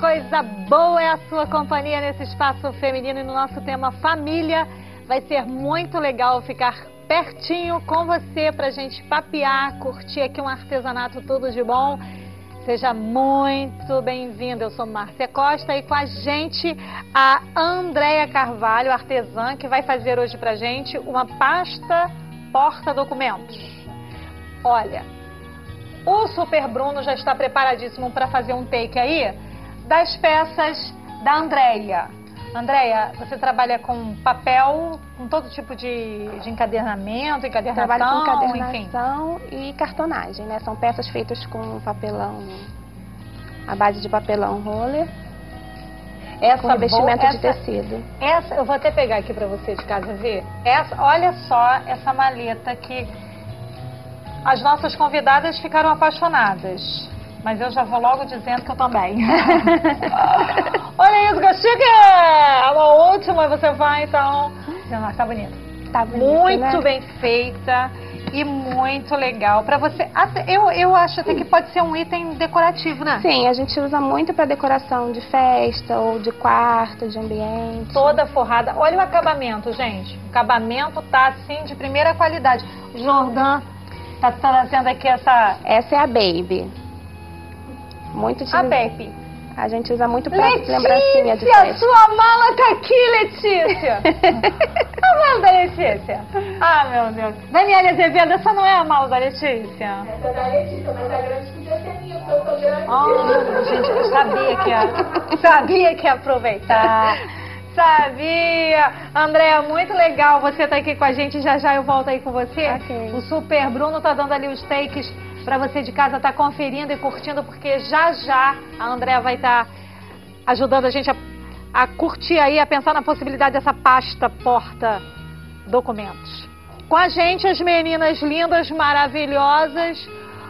Coisa boa é a sua companhia nesse espaço feminino e no nosso tema família. Vai ser muito legal ficar pertinho com você pra gente papear, curtir aqui um artesanato tudo de bom. Seja muito bem-vinda. Eu sou Márcia Costa e com a gente a Andréia Carvalho, artesã, que vai fazer hoje pra gente uma pasta porta-documentos. Olha, o Super Bruno já está preparadíssimo para fazer um take aí das peças da Andréia. Andréia, você trabalha com papel, com todo tipo de, de encadernamento, encadernamento, Trabalho com enfim. encadernação e cartonagem, né? São peças feitas com papelão, a base de papelão roller, Essa com revestimento bo- de essa- tecido. Essa, eu vou até pegar aqui pra você de casa ver. Essa, olha só essa maleta que as nossas convidadas ficaram apaixonadas. Mas eu já vou logo dizendo que eu também. olha isso, chique! É Uma última, você vai então. Ah, tá bonito. Tá bonito, Muito né? bem feita e muito legal. Pra você. Eu, eu acho até que pode ser um item decorativo, né? Sim, a gente usa muito para decoração de festa ou de quarto, de ambiente. toda forrada. Olha o acabamento, gente. O acabamento tá assim de primeira qualidade. Jordan tá trazendo aqui essa Essa é a Baby. Muito a utilizada. Pepe. A gente usa muito lembrancinha de Letícia, festa. sua mala tá aqui, Letícia. a mala da Letícia. Ah, meu Deus. Daniela Azevedo, essa não é a mala da Letícia? Essa da Letícia, mas a grande podia ser minha, porque eu sou grande. Oh, gente, eu sabia que ia, sabia que ia aproveitar. Sabia! Andréa, muito legal você estar aqui com a gente. Já já eu volto aí com você. Ok. O Super Bruno tá dando ali os takes para você de casa estar conferindo e curtindo, porque já já a Andréa vai estar ajudando a gente a, a curtir aí, a pensar na possibilidade dessa pasta porta documentos. Com a gente, as meninas lindas, maravilhosas.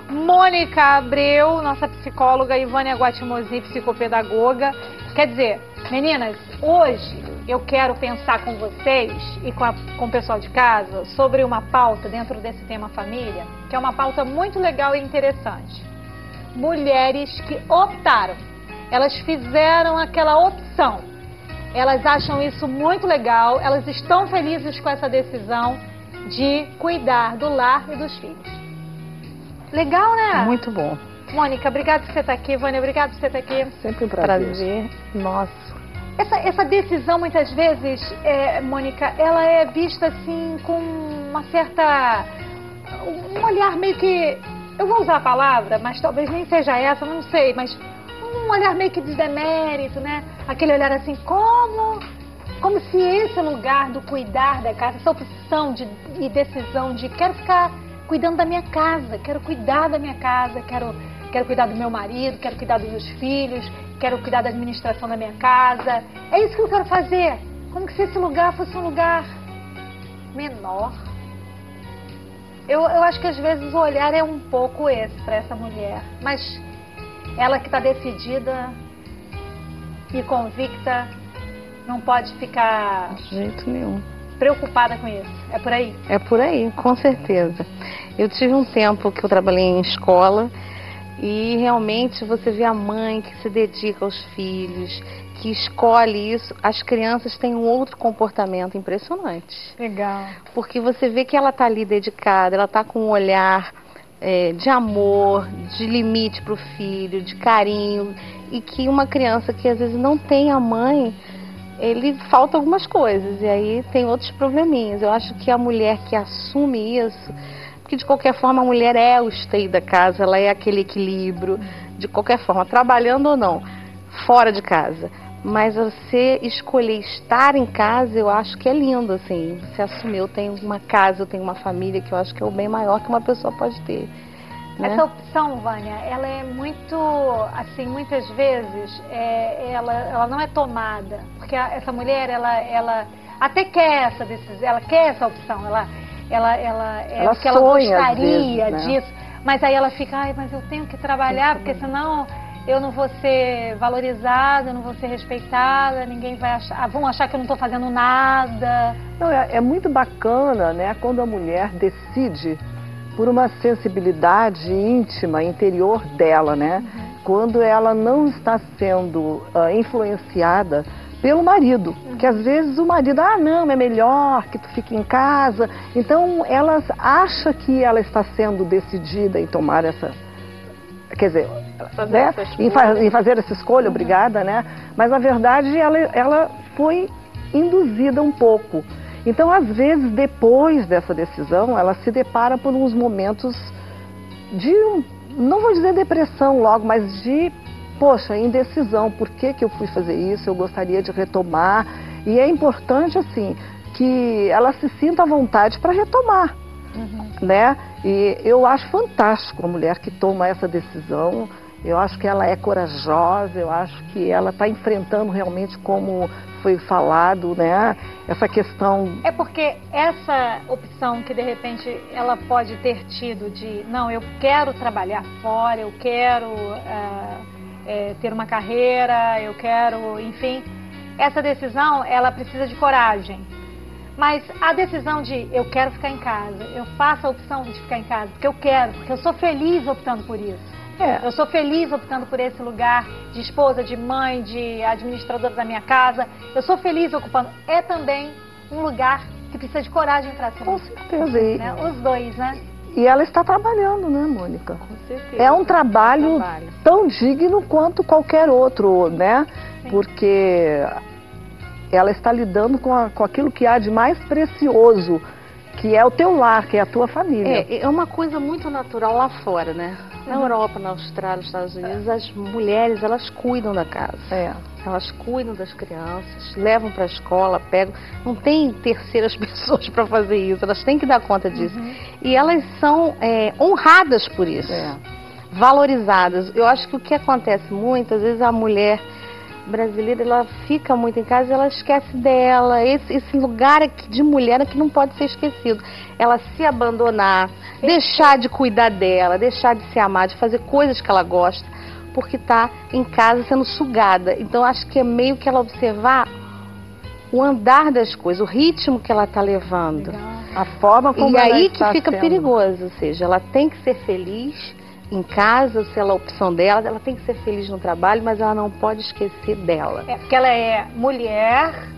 Mônica Abreu, nossa psicóloga, Ivânia Guatimosi, psicopedagoga. Quer dizer, meninas, hoje eu quero pensar com vocês e com, a- com o pessoal de casa sobre uma pauta dentro desse tema família, que é uma pauta muito legal e interessante. Mulheres que optaram, elas fizeram aquela opção. Elas acham isso muito legal, elas estão felizes com essa decisão de cuidar do lar e dos filhos. Legal, né? Muito bom. Mônica, obrigada por você estar aqui. Vânia, obrigada por você estar aqui. Sempre um prazer. Nossa. Essa, essa decisão, muitas vezes, é, Mônica, ela é vista assim com uma certa. um olhar meio que. Eu vou usar a palavra, mas talvez nem seja essa, não sei, mas um olhar meio que de demérito, né? Aquele olhar assim, como? Como se esse lugar do cuidar da casa, essa opção de, e decisão de quero ficar cuidando da minha casa, quero cuidar da minha casa, quero, quero cuidar do meu marido, quero cuidar dos meus filhos, quero cuidar da administração da minha casa. É isso que eu quero fazer. Como que se esse lugar fosse um lugar menor. Eu, eu acho que às vezes o olhar é um pouco esse para essa mulher. Mas ela que está decidida e convicta não pode ficar De jeito nenhum. Preocupada com isso. É por aí? É por aí, com certeza. Eu tive um tempo que eu trabalhei em escola e realmente você vê a mãe que se dedica aos filhos, que escolhe isso. As crianças têm um outro comportamento impressionante. Legal. Porque você vê que ela está ali dedicada, ela está com um olhar é, de amor, de limite para o filho, de carinho. E que uma criança que às vezes não tem a mãe, ele falta algumas coisas. E aí tem outros probleminhas. Eu acho que a mulher que assume isso, porque de qualquer forma a mulher é o esteio da casa, ela é aquele equilíbrio, de qualquer forma, trabalhando ou não, fora de casa. Mas você escolher estar em casa, eu acho que é lindo, assim. Você assumir, eu tenho uma casa, eu tenho uma família, que eu acho que é o bem maior que uma pessoa pode ter. Né? Essa opção, Vânia, ela é muito, assim, muitas vezes, é, ela, ela não é tomada. Porque a, essa mulher, ela, ela até quer essa decisão, ela quer essa opção, ela, ela, ela, é Ela que ela gostaria vezes, né? disso. Mas aí ela fica, ai, mas eu tenho que trabalhar, porque senão eu não vou ser valorizada, eu não vou ser respeitada, ninguém vai achar, ah, vão achar que eu não estou fazendo nada. Não, é, é muito bacana, né, quando a mulher decide por uma sensibilidade íntima, interior dela, né? Quando ela não está sendo ah, influenciada pelo marido, que às vezes o marido, ah, não, é melhor que tu fique em casa. Então ela acha que ela está sendo decidida em tomar essa, quer dizer, Fazer né? essa em, fa- em fazer essa escolha, obrigada, né? Mas na verdade ela, ela foi induzida um pouco. Então, às vezes, depois dessa decisão, ela se depara por uns momentos de, um- não vou dizer depressão logo, mas de, poxa, indecisão. Por que, que eu fui fazer isso? Eu gostaria de retomar. E é importante, assim, que ela se sinta à vontade para retomar né? E eu acho fantástico a mulher que toma essa decisão. Eu acho que ela é corajosa, eu acho que ela está enfrentando realmente como foi falado, né? Essa questão É porque essa opção que de repente ela pode ter tido de não, eu quero trabalhar fora, eu quero ah, eh, ter uma carreira, eu quero, enfim, essa decisão ela precisa de coragem. Mas a decisão de eu quero ficar em casa, eu faço a opção de ficar em casa porque eu quero, porque eu sou feliz optando por isso. É, Eu sou feliz optando por esse lugar de esposa, de mãe, de administradora da minha casa. Eu sou feliz ocupando. É também um lugar que precisa de coragem para ser. com certeza. E, Né? Os dois, né? e ela está trabalhando, né, Mônica? Com certeza. É um trabalho trabalho. tão digno quanto qualquer outro, né? Porque ela está lidando com, a- com aquilo que há de mais precioso, que é o teu lar, que é a tua família. É, é uma coisa muito natural lá fora, né? Na Europa, na Austrália, nos Estados Unidos, as mulheres, elas cuidam da casa. É. Elas cuidam das crianças, levam para a escola, pegam. Não tem terceiras pessoas para fazer isso, elas têm que dar conta disso. E elas são é, honradas por isso, É. valorizadas. Eu acho que o que acontece muito, às vezes a mulher brasileira ela fica muito em casa e ela esquece dela. Esse, esse lugar aqui de mulher que não pode ser esquecido. Ela se abandonar, deixar de cuidar dela, deixar de se amar, de fazer coisas que ela gosta, porque está em casa sendo sugada. Então acho que é meio que ela observar o andar das coisas, o ritmo que ela está levando. A forma como E ela aí que fica sendo. perigoso, ou seja, ela tem que ser feliz em casa, se ela é a opção dela, ela tem que ser feliz no trabalho, mas ela não pode esquecer dela. É porque ela é mulher,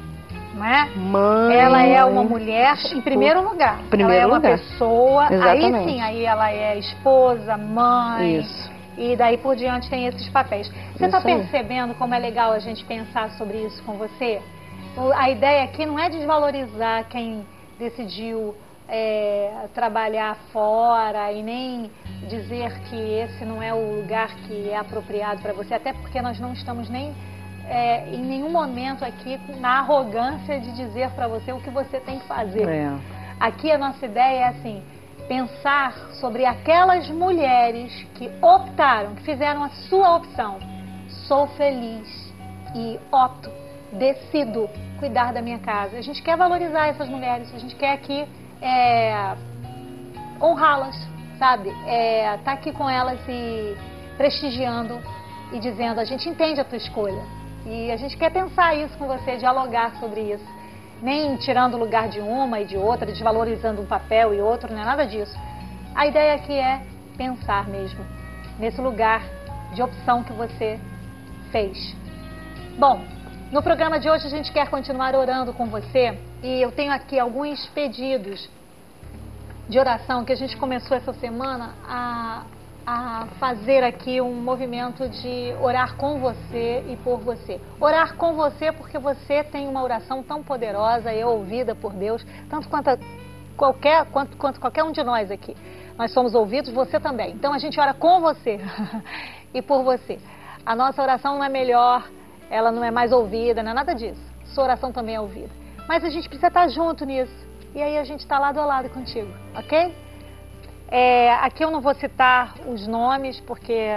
né? Mãe. Ela é uma mulher em primeiro lugar. Primeiro ela é uma lugar. pessoa. Aí Exatamente. sim, aí ela é esposa, mãe. Isso. E daí por diante tem esses papéis. Você está aí. percebendo como é legal a gente pensar sobre isso com você? A ideia aqui não é desvalorizar quem decidiu é, trabalhar fora e nem dizer que esse não é o lugar que é apropriado para você, até porque nós não estamos nem é, em nenhum momento aqui na arrogância de dizer para você o que você tem que fazer. É. Aqui a nossa ideia é assim, pensar sobre aquelas mulheres que optaram, que fizeram a sua opção. Sou feliz e opto, decido cuidar da minha casa. A gente quer valorizar essas mulheres, a gente quer aqui é, honrá-las, sabe? É, tá aqui com elas e prestigiando e dizendo, a gente entende a tua escolha. E a gente quer pensar isso com você, dialogar sobre isso. Nem tirando o lugar de uma e de outra, desvalorizando um papel e outro, não é nada disso. A ideia aqui é pensar mesmo nesse lugar de opção que você fez. Bom, no programa de hoje a gente quer continuar orando com você e eu tenho aqui alguns pedidos de oração que a gente começou essa semana a, a fazer aqui um movimento de orar com você e por você. Orar com você porque você tem uma oração tão poderosa e ouvida por Deus, tanto quanto a- qualquer, quanto, quanto qualquer um de nós aqui. Nós somos ouvidos, você também. Então a gente ora com você e por você. A nossa oração não é melhor ela não é mais ouvida, não é nada disso. Sua oração também é ouvida. Mas a gente precisa estar junto nisso. E aí a gente está lado a lado contigo, ok? É, aqui eu não vou citar os nomes, porque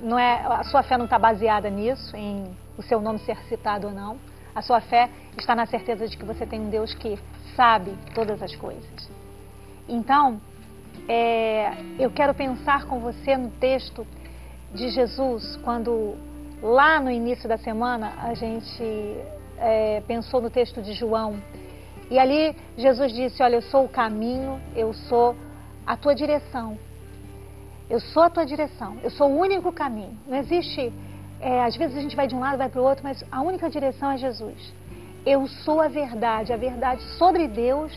não é, a sua fé não está baseada nisso, em o seu nome ser citado ou não. A sua fé está na certeza de que você tem um Deus que sabe todas as coisas. Então, é, eu quero pensar com você no texto de Jesus, quando lá no início da semana a gente é, pensou no texto de João. E ali Jesus disse: Olha, eu sou o caminho, eu sou a tua direção. Eu sou a tua direção, eu sou o único caminho. Não existe. É, às vezes a gente vai de um lado, vai para o outro, mas a única direção é Jesus. Eu sou a verdade, a verdade sobre Deus,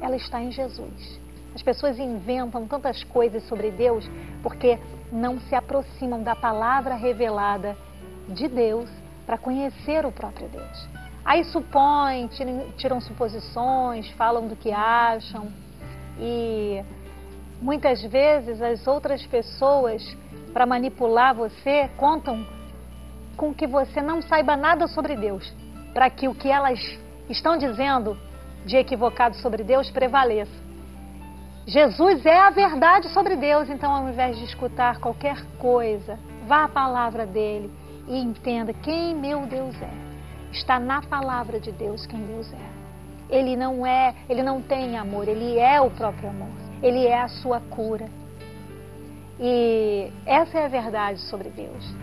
ela está em Jesus. As pessoas inventam tantas coisas sobre Deus porque não se aproximam da palavra revelada de Deus para conhecer o próprio Deus. Aí supõem, tiram, tiram suposições, falam do que acham e muitas vezes as outras pessoas, para manipular você, contam com que você não saiba nada sobre Deus, para que o que elas estão dizendo de equivocado sobre Deus prevaleça. Jesus é a verdade sobre Deus, então ao invés de escutar qualquer coisa, vá à palavra dele e entenda quem meu Deus é. Está na palavra de Deus quem Deus é. Ele não é, ele não tem amor, ele é o próprio amor. Ele é a sua cura. E essa é a verdade sobre Deus.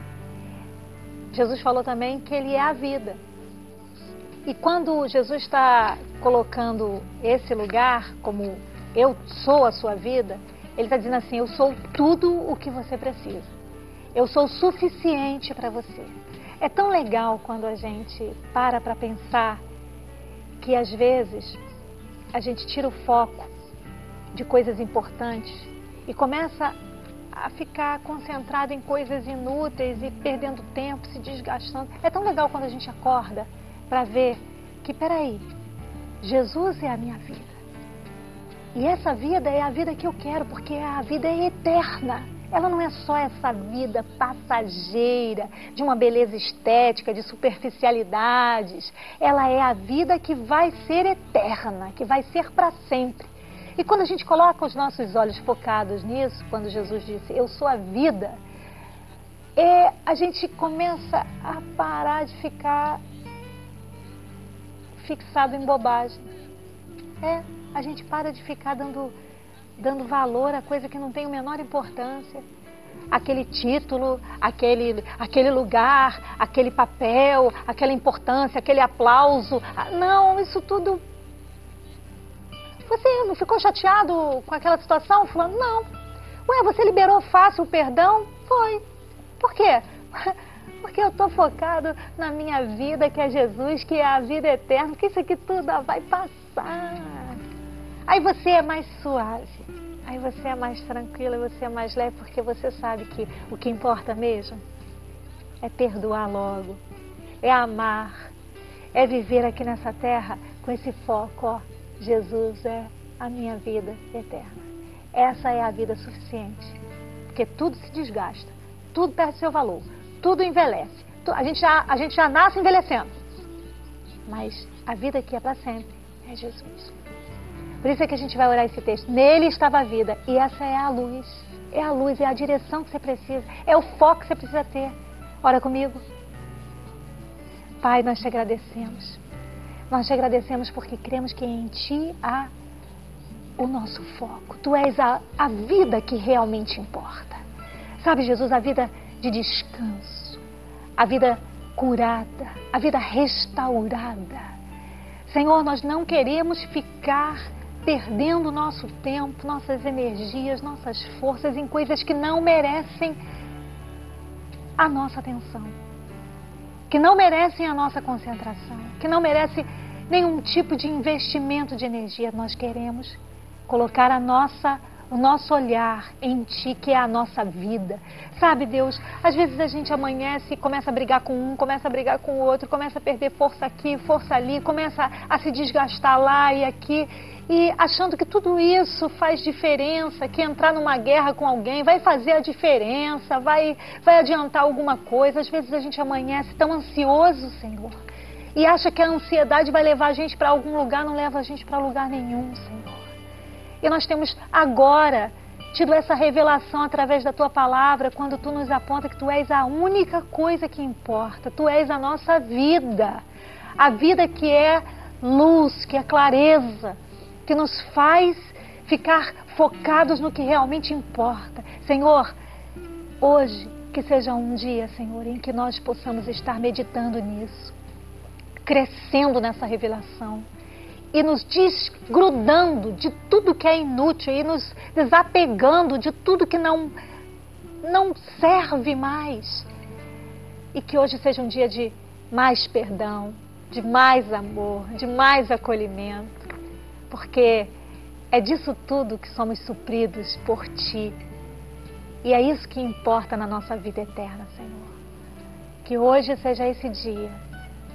Jesus falou também que ele é a vida. E quando Jesus está colocando esse lugar como eu sou a sua vida, ele está dizendo assim: eu sou tudo o que você precisa. Eu sou suficiente para você. É tão legal quando a gente para para pensar que às vezes a gente tira o foco de coisas importantes e começa a ficar concentrado em coisas inúteis e perdendo tempo, se desgastando. É tão legal quando a gente acorda para ver que, peraí, Jesus é a minha vida. E essa vida é a vida que eu quero, porque a vida é eterna. Ela não é só essa vida passageira, de uma beleza estética, de superficialidades. Ela é a vida que vai ser eterna, que vai ser para sempre. E quando a gente coloca os nossos olhos focados nisso, quando Jesus disse, Eu sou a vida, é, a gente começa a parar de ficar fixado em bobagem. É, a gente para de ficar dando dando valor a coisa que não tem a menor importância. Aquele título, aquele, aquele lugar, aquele papel, aquela importância, aquele aplauso. Ah, não, isso tudo. Você não ficou chateado com aquela situação? Falando, não. Ué, você liberou fácil o perdão? Foi. Por quê? Porque eu estou focado na minha vida, que é Jesus, que é a vida eterna, que isso aqui tudo vai passar. Aí você é mais suave. Aí você é mais tranquila, você é mais leve, porque você sabe que o que importa mesmo é perdoar logo, é amar, é viver aqui nessa terra com esse foco, ó, Jesus é a minha vida eterna. Essa é a vida suficiente, porque tudo se desgasta, tudo perde seu valor, tudo envelhece. A gente já, a gente já nasce envelhecendo, mas a vida aqui é para sempre, é Jesus. Por isso é que a gente vai orar esse texto. Nele estava a vida. E essa é a luz. É a luz, é a direção que você precisa. É o foco que você precisa ter. Ora comigo. Pai, nós te agradecemos. Nós te agradecemos porque cremos que em Ti há o nosso foco. Tu és a, a vida que realmente importa. Sabe, Jesus, a vida de descanso, a vida curada, a vida restaurada. Senhor, nós não queremos ficar perdendo nosso tempo, nossas energias, nossas forças em coisas que não merecem a nossa atenção, que não merecem a nossa concentração, que não merecem nenhum tipo de investimento de energia. Nós queremos colocar a nossa o nosso olhar em Ti, que é a nossa vida. Sabe, Deus, às vezes a gente amanhece e começa a brigar com um, começa a brigar com o outro, começa a perder força aqui, força ali, começa a se desgastar lá e aqui. E achando que tudo isso faz diferença, que entrar numa guerra com alguém vai fazer a diferença, vai, vai adiantar alguma coisa. Às vezes a gente amanhece tão ansioso, Senhor, e acha que a ansiedade vai levar a gente para algum lugar, não leva a gente para lugar nenhum, Senhor. E nós temos agora tido essa revelação através da tua palavra, quando tu nos aponta que tu és a única coisa que importa, tu és a nossa vida. A vida que é luz, que é clareza, que nos faz ficar focados no que realmente importa. Senhor, hoje que seja um dia, Senhor, em que nós possamos estar meditando nisso, crescendo nessa revelação e nos desgrudando de tudo que é inútil e nos desapegando de tudo que não não serve mais. E que hoje seja um dia de mais perdão, de mais amor, de mais acolhimento, porque é disso tudo que somos supridos por ti. E é isso que importa na nossa vida eterna, Senhor. Que hoje seja esse dia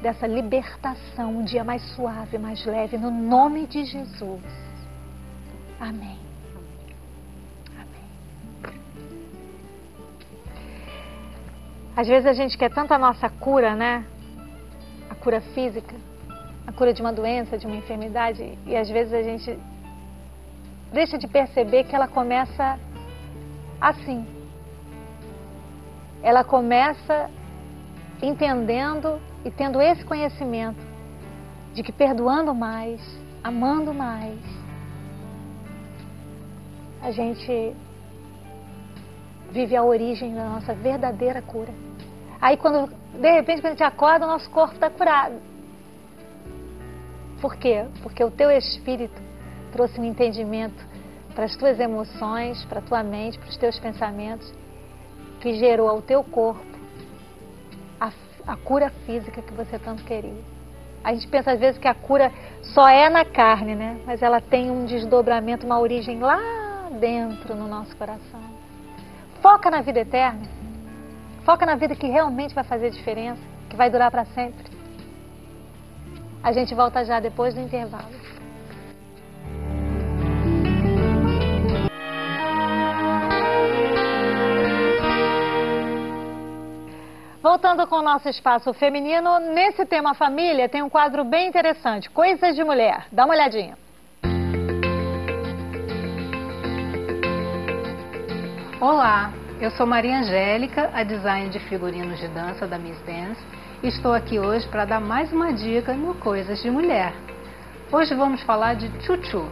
dessa libertação, um dia mais suave, mais leve, no nome de Jesus. Amém. Amém. Às vezes a gente quer tanto a nossa cura, né? A cura física, a cura de uma doença, de uma enfermidade, e às vezes a gente deixa de perceber que ela começa assim. Ela começa entendendo e tendo esse conhecimento de que perdoando mais, amando mais, a gente vive a origem da nossa verdadeira cura. Aí quando, de repente, quando a gente acorda, o nosso corpo está curado. Por quê? Porque o teu espírito trouxe um entendimento para as tuas emoções, para a tua mente, para os teus pensamentos, que gerou ao teu corpo a cura física que você tanto queria. A gente pensa às vezes que a cura só é na carne, né? Mas ela tem um desdobramento, uma origem lá dentro no nosso coração. Foca na vida eterna. Foca na vida que realmente vai fazer diferença, que vai durar para sempre. A gente volta já depois do intervalo. Voltando com o nosso espaço feminino, nesse tema família tem um quadro bem interessante, Coisas de Mulher. Dá uma olhadinha. Olá, eu sou Maria Angélica, a design de figurinos de dança da Miss Dance, e estou aqui hoje para dar mais uma dica no Coisas de Mulher. Hoje vamos falar de chuchu.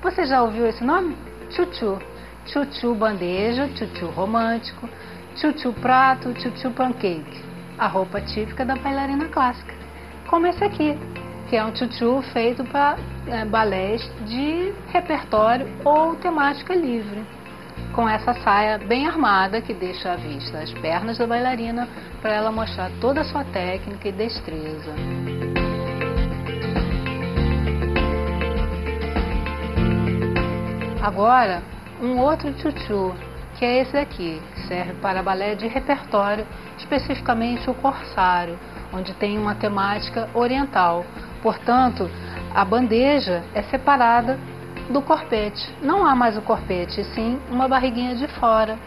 Você já ouviu esse nome? Chuchu. Chuchu bandeja, chuchu romântico, Chuchu prato, chuchu pancake, a roupa típica da bailarina clássica. Como esse aqui, que é um chuchu feito para é, balés de repertório ou temática livre. Com essa saia bem armada que deixa à vista as pernas da bailarina para ela mostrar toda a sua técnica e destreza. Agora, um outro chuchu que é esse daqui, que serve para balé de repertório, especificamente o corsário, onde tem uma temática oriental. Portanto, a bandeja é separada do corpete. Não há mais o corpete, sim uma barriguinha de fora,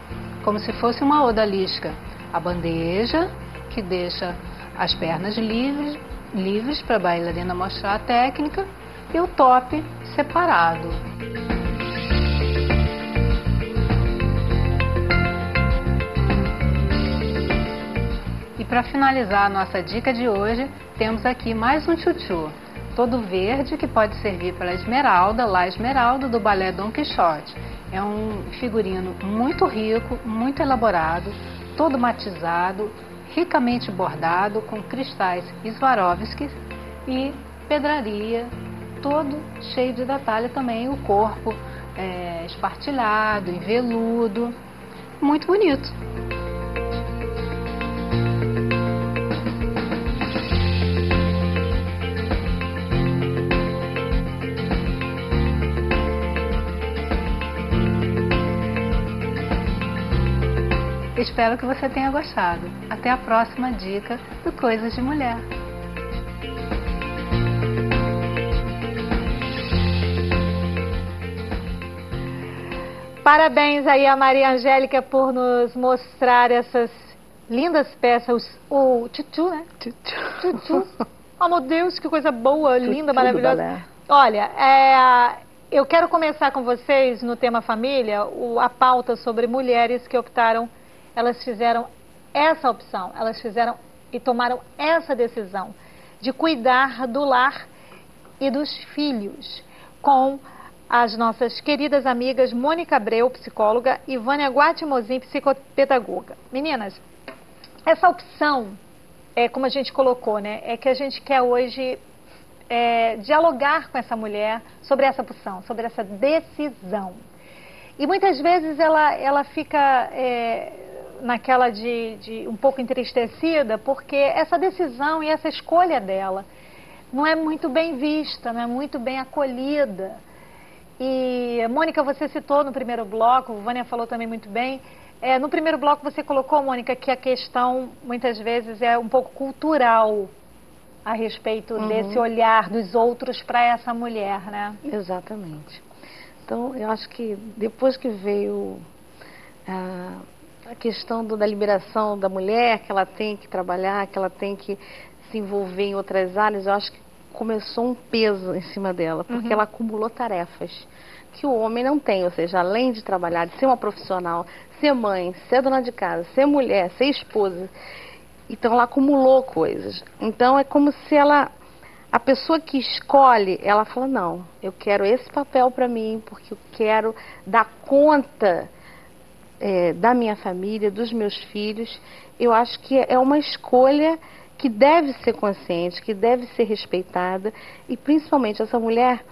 como se fosse uma odalisca. A bandeja, que deixa as pernas livres, livres para a bailarina mostrar a técnica, e o top separado. Para finalizar a nossa dica de hoje, temos aqui mais um chuchu, todo verde, que pode servir para Esmeralda, lá Esmeralda, do balé Dom Quixote. É um figurino muito rico, muito elaborado, todo matizado, ricamente bordado com cristais Swarovski e pedraria, todo cheio de detalhe também, o corpo é, espartilhado, em veludo, muito bonito. Espero que você tenha gostado. Até a próxima dica do Coisas de Mulher. Parabéns aí a Maria Angélica por nos mostrar essas lindas peças. O tutu, né? Tutu. Oh, meu Deus, que coisa boa, linda, maravilhosa. Olha, é, eu quero começar com vocês no tema família, o, a pauta sobre mulheres que optaram, elas fizeram essa opção, elas fizeram e tomaram essa decisão de cuidar do lar e dos filhos com as nossas queridas amigas Mônica Abreu, psicóloga, e Vânia Guatimozin, psicopedagoga. Meninas, essa opção, é como a gente colocou, né, é que a gente quer hoje é, dialogar com essa mulher sobre essa opção, sobre essa decisão. E muitas vezes ela, ela fica é, naquela de, de um pouco entristecida, porque essa decisão e essa escolha dela não é muito bem vista, não é muito bem acolhida. E, Mônica, você citou no primeiro bloco, Vânia falou também muito bem. É, no primeiro bloco você colocou, Mônica, que a questão muitas vezes é um pouco cultural a respeito uhum. desse olhar dos outros para essa mulher, né? Exatamente. Então, eu acho que depois que veio a, a questão do, da liberação da mulher, que ela tem que trabalhar, que ela tem que se envolver em outras áreas, eu acho que começou um peso em cima dela, porque uhum. ela acumulou tarefas que o homem não tem, ou seja, além de trabalhar, de ser uma profissional, ser mãe, ser dona de casa, ser mulher, ser esposa. Então ela acumulou coisas. Então é como se ela a pessoa que escolhe, ela fala: "Não, eu quero esse papel para mim, porque eu quero dar conta é, da minha família, dos meus filhos". Eu acho que é uma escolha que deve ser consciente, que deve ser respeitada e principalmente essa mulher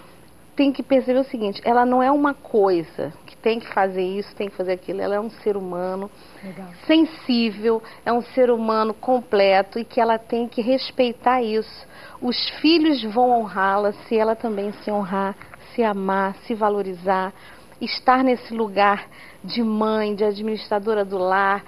tem que perceber o seguinte, ela não é uma coisa que tem que fazer isso, tem que fazer aquilo, ela é um ser humano Legal. sensível, é um ser humano completo e que ela tem que respeitar isso. Os filhos vão honrá-la se ela também se honrar, se amar, se valorizar, estar nesse lugar de mãe, de administradora do lar,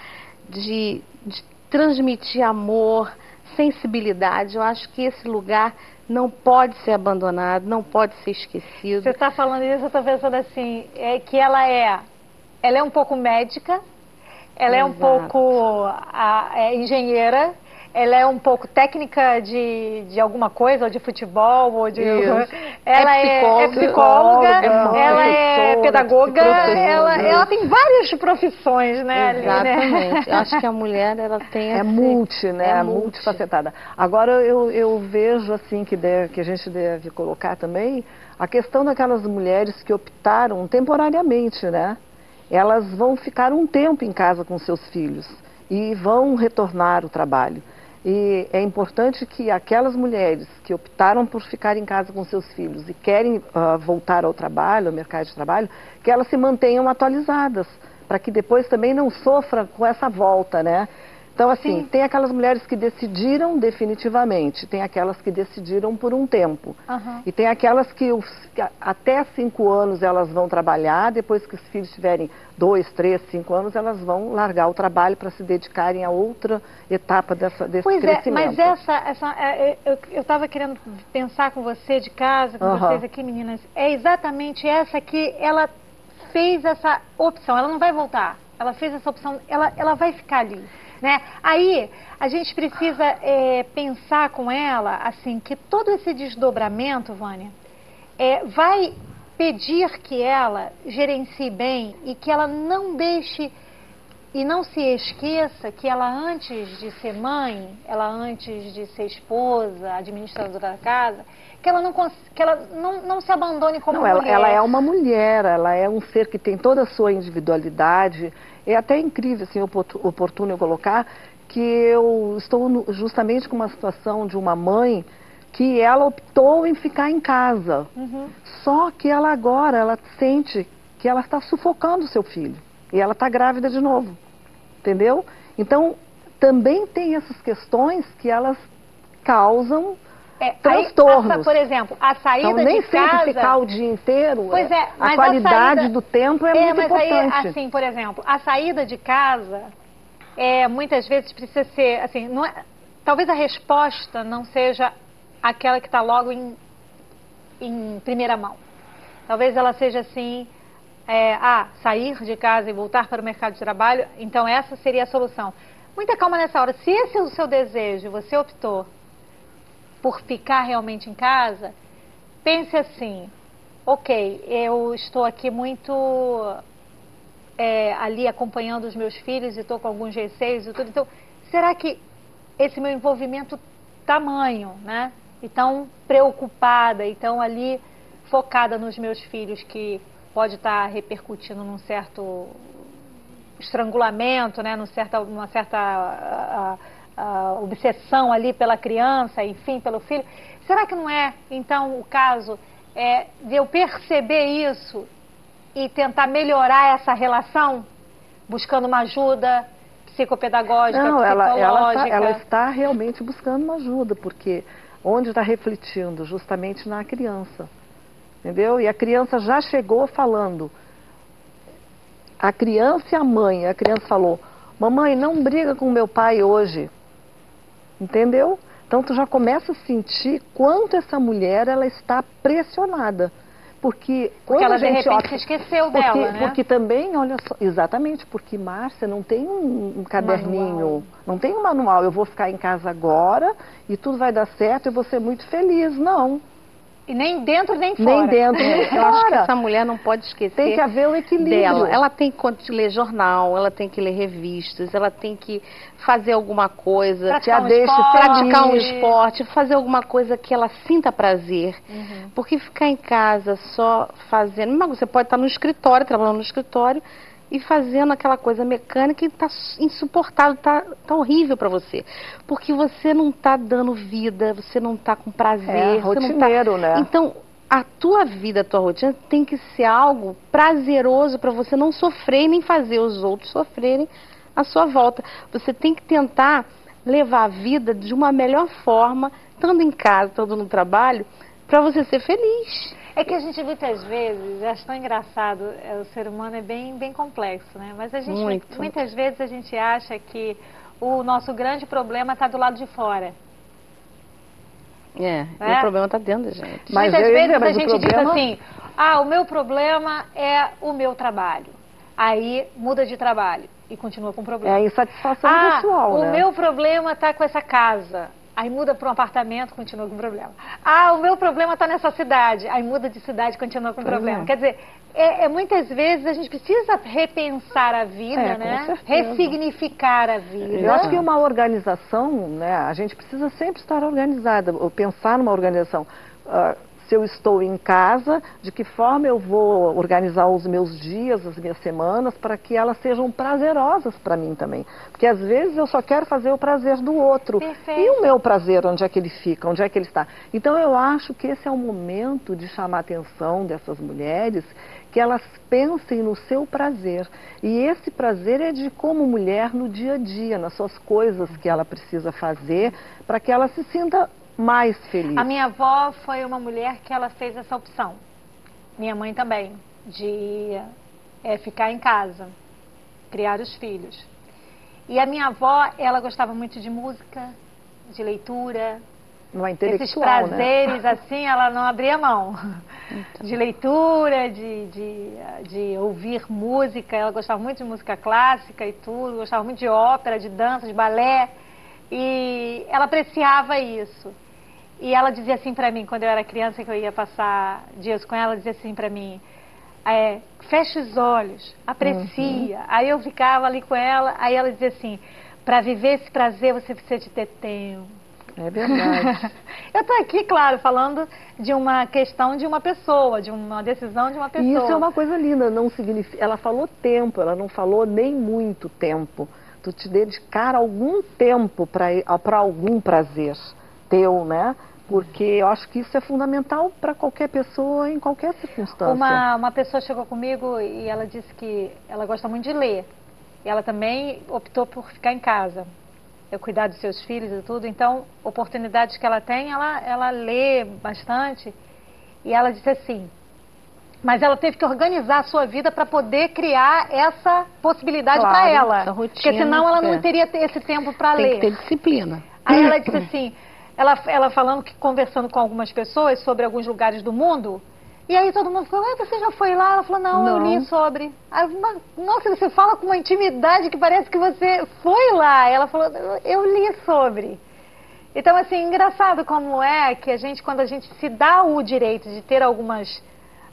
de, de transmitir amor, sensibilidade. Eu acho que esse lugar não pode ser abandonado, não pode ser esquecido. Você está falando isso, eu estou pensando assim, é que ela é, ela é um pouco médica, ela Exato. é um pouco a, é engenheira, ela é um pouco técnica de, de alguma coisa, ou de futebol, ou de. Isso. Ela é, psicóloga, é, é psicóloga é ela é pedagoga, ela, ela tem várias profissões, né? Exatamente. Ali, né? Eu acho que a mulher ela tem. É esse, multi, né? É multi. multifacetada. Agora eu, eu vejo assim que, deve, que a gente deve colocar também a questão daquelas mulheres que optaram temporariamente, né? Elas vão ficar um tempo em casa com seus filhos e vão retornar ao trabalho. E é importante que aquelas mulheres que optaram por ficar em casa com seus filhos e querem uh, voltar ao trabalho, ao mercado de trabalho, que elas se mantenham atualizadas, para que depois também não sofra com essa volta, né? Então, assim, Sim. tem aquelas mulheres que decidiram definitivamente, tem aquelas que decidiram por um tempo. Uhum. E tem aquelas que os, até cinco anos elas vão trabalhar, depois que os filhos tiverem dois, três, cinco anos, elas vão largar o trabalho para se dedicarem a outra etapa dessa, desse pois crescimento. Pois é, mas essa, essa é, é, eu estava querendo pensar com você de casa, com uhum. vocês aqui, meninas, é exatamente essa que ela fez essa opção, ela não vai voltar, ela fez essa opção, ela, ela vai ficar ali. Né? Aí a gente precisa é, pensar com ela assim que todo esse desdobramento, Vânia, é, vai pedir que ela gerencie bem e que ela não deixe e não se esqueça que ela antes de ser mãe, ela antes de ser esposa, administradora da casa, que ela não, que ela não, não se abandone como não, mulher. Ela, ela é uma mulher, ela é um ser que tem toda a sua individualidade, é até incrível, assim, oportuno eu colocar, que eu estou justamente com uma situação de uma mãe que ela optou em ficar em casa. Uhum. Só que ela agora, ela sente que ela está sufocando o seu filho. E ela está grávida de novo. Entendeu? Então, também tem essas questões que elas causam é, transtornos. Aí, por exemplo, a saída então, nem de sempre casa... ficar o dia inteiro, pois é, a qualidade a saída... do tempo é, é muito mas importante. Aí, assim, por exemplo, a saída de casa é, muitas vezes precisa ser, assim, não é, talvez a resposta não seja aquela que está logo em, em primeira mão. Talvez ela seja assim, é, ah, sair de casa e voltar para o mercado de trabalho, então essa seria a solução. Muita calma nessa hora. Se esse é o seu desejo, você optou por ficar realmente em casa, pense assim, ok, eu estou aqui muito é, ali acompanhando os meus filhos e estou com alguns receios e tudo, então, será que esse meu envolvimento tamanho, né? E tão preocupada e tão ali focada nos meus filhos que pode estar repercutindo num certo estrangulamento, né, num certa, numa certa a obsessão ali pela criança, enfim, pelo filho. Será que não é, então, o caso é, de eu perceber isso e tentar melhorar essa relação, buscando uma ajuda psicopedagógica, não, ela, ela, tá, ela está realmente buscando uma ajuda, porque onde está refletindo? Justamente na criança. Entendeu? E a criança já chegou falando. A criança e a mãe, a criança falou: Mamãe, não briga com meu pai hoje. Entendeu? Então tu já começa a sentir quanto essa mulher ela está pressionada. Porque, porque ela a gente, de repente se esqueceu porque, dela, né? Porque também, olha só, exatamente, porque Márcia não tem um, um caderninho, manual. não tem um manual, eu vou ficar em casa agora e tudo vai dar certo e vou ser muito feliz. Não. E nem dentro nem fora. Nem dentro nem fora. Eu acho que essa mulher não pode esquecer. Tem que haver o um equilíbrio. Dela. Ela tem que ler jornal, ela tem que ler revistas, ela tem que fazer alguma coisa, praticar, um, esporte. praticar um esporte, fazer alguma coisa que ela sinta prazer. Uhum. Porque ficar em casa só fazendo. Você pode estar no escritório, trabalhando no escritório, e fazendo aquela coisa mecânica e está insuportável, está tá horrível para você. Porque você não está dando vida, você não está com prazer. É, rotineiro, tá... né? Então, a tua vida, a tua rotina tem que ser algo prazeroso para você não sofrer nem fazer os outros sofrerem à sua volta. Você tem que tentar levar a vida de uma melhor forma, estando em casa, estando no trabalho, para você ser feliz. É que a gente muitas vezes, acho tão engraçado, é, o ser humano é bem, bem complexo, né? Mas a gente, Muito. muitas vezes a gente acha que o nosso grande problema está do lado de fora. É, é? o problema está dentro da gente. Mas muitas vezes a gente problema... diz assim, ah, o meu problema é o meu trabalho. Aí muda de trabalho e continua com o problema. É a insatisfação ah, pessoal, o né? meu problema está com essa casa. Aí muda para um apartamento, continua com problema. Ah, o meu problema está nessa cidade. Aí muda de cidade, continua com problema. É. Quer dizer, é, é, muitas vezes a gente precisa repensar a vida, é, né? Ressignificar a vida. Eu acho que uma organização, né? A gente precisa sempre estar organizada, ou pensar numa organização. Uh, se eu estou em casa, de que forma eu vou organizar os meus dias, as minhas semanas, para que elas sejam prazerosas para mim também. Porque às vezes eu só quero fazer o prazer do outro. Perfeito. E o meu prazer, onde é que ele fica, onde é que ele está? Então eu acho que esse é o momento de chamar a atenção dessas mulheres que elas pensem no seu prazer. E esse prazer é de como mulher no dia a dia, nas suas coisas que ela precisa fazer, para que ela se sinta mais feliz? A minha avó foi uma mulher que ela fez essa opção. Minha mãe também, de é, ficar em casa, criar os filhos. E a minha avó, ela gostava muito de música, de leitura. Uma Esses né? prazeres, né? assim, ela não abria mão. Então. De leitura, de, de, de ouvir música. Ela gostava muito de música clássica e tudo. Gostava muito de ópera, de dança, de balé. E ela apreciava isso. E ela dizia assim para mim, quando eu era criança, que eu ia passar dias com ela, dizia assim para mim, é, fecha os olhos, aprecia. Uhum. Aí eu ficava ali com ela, aí ela dizia assim, para viver esse prazer você precisa de ter tempo. É verdade. eu estou aqui, claro, falando de uma questão de uma pessoa, de uma decisão de uma pessoa. E isso é uma coisa linda, não significa. Ela falou tempo, ela não falou nem muito tempo. Tu te dedicar algum tempo para algum prazer teu, né? Porque eu acho que isso é fundamental para qualquer pessoa em qualquer circunstância. Uma, uma pessoa chegou comigo e ela disse que ela gosta muito de ler. E ela também optou por ficar em casa. Eu cuidar dos seus filhos e tudo. Então, oportunidades que ela tem, ela, ela lê bastante. E ela disse assim, Mas ela teve que organizar a sua vida para poder criar essa possibilidade Claro, para ela. essa rotina, Porque senão ela não é. teria esse tempo para Tem ler. que ter disciplina. Aí ela disse assim, ela, ela falando que conversando com algumas pessoas sobre alguns lugares do mundo, e aí todo mundo falou, "Ué, você já foi lá? Ela falou, não, eu Não. li sobre. Aí, eu, "Mas, nossa, você fala com uma intimidade que parece que você foi lá. Ela falou, eu li sobre. Então, assim, engraçado como é que a gente, quando a gente se dá o direito de ter algumas,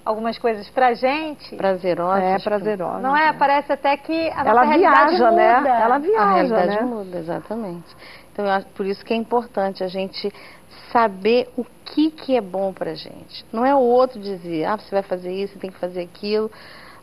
algumas coisas pra gente, Prazerosa. É prazerosa. não é? Parece até que a nossa Ela realidade viaja, muda. né? Ela A viaja, realidade né? muda, exatamente. Então, eu acho, por isso que é importante a gente saber o que, que é bom pra gente. Não é o outro dizer, ah, você vai fazer isso, você tem que fazer aquilo,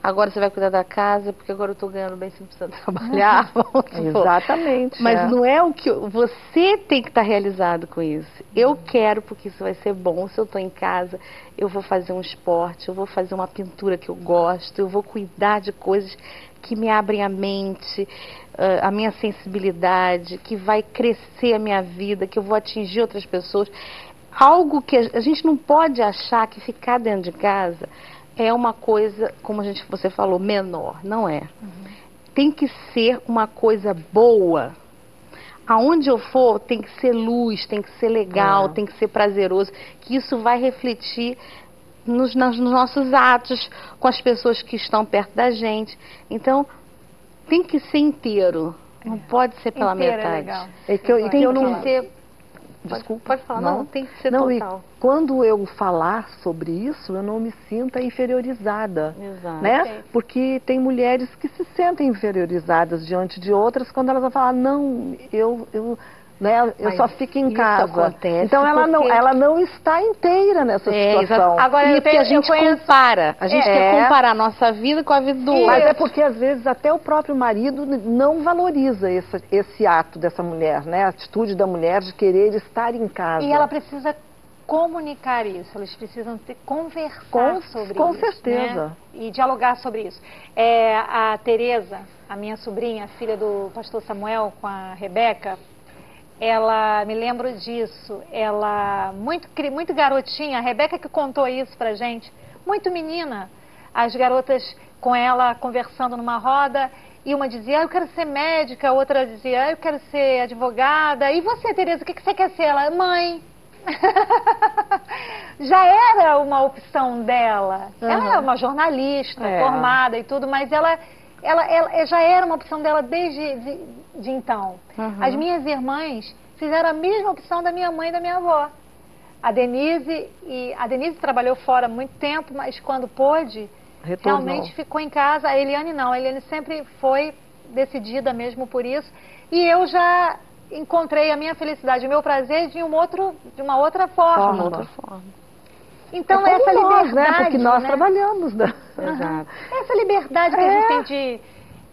agora você vai cuidar da casa, porque agora eu tô ganhando bem, você não precisa trabalhar. Exatamente. Mas é. não é o que você tem que estar realizado com isso. Eu quero porque isso vai ser bom. Se eu estou em casa, eu vou fazer um esporte, eu vou fazer uma pintura que eu gosto, eu vou cuidar de coisas que me abrem a mente, a minha sensibilidade, que vai crescer a minha vida, que eu vou atingir outras pessoas. Algo que a gente não pode achar que ficar dentro de casa é uma coisa, como a gente você falou, menor. Não é tem que ser uma coisa boa. Aonde eu for, tem que ser luz, tem que ser legal, É. tem que ser prazeroso, que isso vai refletir nos, nos nossos atos, com as pessoas que estão perto da gente. Então, tem que ser inteiro. Não pode ser pela Inteiro é metade. legal. É que eu, e que Tem eu que não ser. Desculpa. Pode falar, não, tem que ser não, e total. quando eu falar sobre isso, eu não me sinta inferiorizada. Exato. Né? Porque tem mulheres que se sentem inferiorizadas diante de outras quando elas vão falar, não, eu, eu, né, eu Mas só fico em casa. acontece então ela não, porque- ela não está inteira nessa É, situação. exato. Agora, e eu tenho- a gente conheço- compara. A gente É. quer comparar a nossa vida com a vida do Mas outro. é porque às vezes até o próprio marido não valoriza esse, esse ato dessa mulher, né? A atitude da mulher de querer estar em casa. E ela precisa comunicar isso, eles precisam ter, conversar Com- sobre com isso. certeza. né? E dialogar sobre isso. É, a Tereza, a minha sobrinha, filha do pastor Samuel com a Rebeca, ela, me lembro disso, ela, muito, muito garotinha, a Rebeca que contou isso pra gente, muito menina, as garotas com ela conversando numa roda, e uma dizia, ah, eu quero ser médica, a outra dizia, ah, eu quero ser advogada, e você, Tereza, o que, que você quer ser? Ela, mãe. Já era uma opção dela. Ela é uma jornalista, É. formada e tudo, mas ela, ela, ela já era uma opção dela desde de, de então. Uhum. As minhas irmãs fizeram a mesma opção da minha mãe e da minha avó. A Denise, e a Denise trabalhou fora muito tempo, mas quando pôde, Retornou. realmente ficou em casa. A Eliane não, a Eliane sempre foi decidida mesmo por isso. E eu já encontrei a minha felicidade, o meu prazer de, um outro, de uma outra forma. Forma. outra forma. Então, é essa nós, liberdade. né? Porque nós né? trabalhamos, né? Exato. Essa liberdade que a É. gente tem de,